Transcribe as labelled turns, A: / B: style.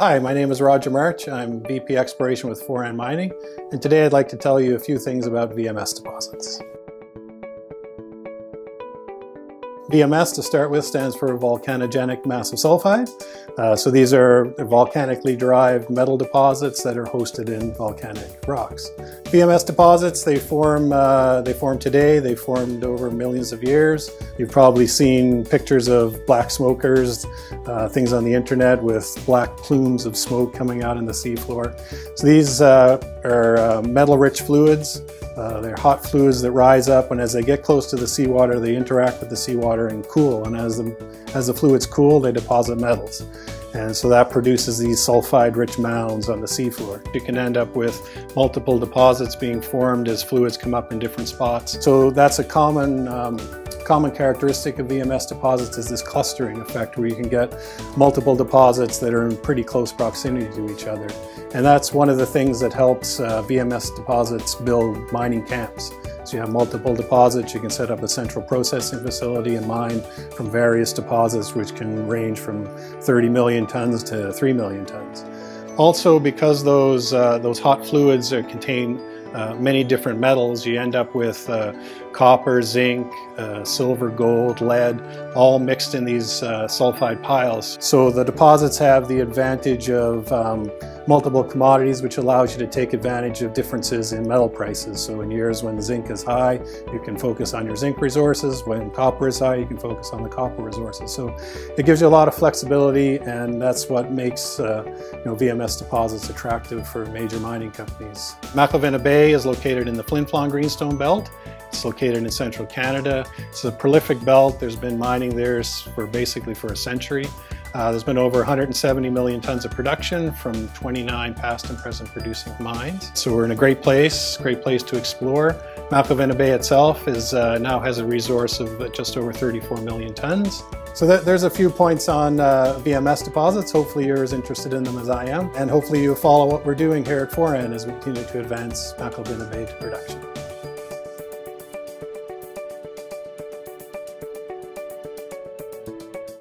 A: Hi, my name is Roger March. I'm VP Exploration with Foran Mining, and today I'd like to tell you a few things about VMS deposits. VMS, to start with, stands for volcanogenic massive sulfide. Uh, so these are volcanically derived metal deposits that are hosted in volcanic rocks. VMS deposits, they form, uh, they form today, they formed over millions of years. You've probably seen pictures of black smokers, uh, things on the internet with black plumes of smoke coming out in the seafloor. So these uh, are uh, metal-rich fluids uh, they're hot fluids that rise up, and as they get close to the seawater, they interact with the seawater and cool. And as the, as the fluids cool, they deposit metals. And so that produces these sulfide-rich mounds on the seafloor. You can end up with multiple deposits being formed as fluids come up in different spots. So that's a common um, common characteristic of VMS deposits is this clustering effect where you can get multiple deposits that are in pretty close proximity to each other. And that's one of the things that helps uh, VMS deposits build mining camps. So you have multiple deposits, you can set up a central processing facility and mine from various deposits which can range from 30 million tons to 3 million tons. Also, because those, uh, those hot fluids contain uh, many different metals. You end up with uh, copper, zinc, uh, silver, gold, lead, all mixed in these uh, sulfide piles. So the deposits have the advantage of um, multiple commodities, which allows you to take advantage of differences in metal prices. So in years when the zinc is high, you can focus on your zinc resources. When copper is high, you can focus on the copper resources. So it gives you a lot of flexibility, and that's what makes uh, you know, VMS deposits attractive for major mining companies. McIlvenna Bay is located in the Flin Flon Greenstone Belt. It's located in central Canada. It's a prolific belt. There's been mining there for basically for a century. Uh, there's been over 170 million tons of production from 29 past and present producing mines. So we're in a great place, great place to explore. McIlvenna Bay itself is uh, now has a resource of just over 34 million tons. So th there's a few points on uh, VMS deposits. Hopefully you're as interested in them as I am. And hopefully you follow what we're doing here at Foran as we continue to advance McIlvenna Bay to production.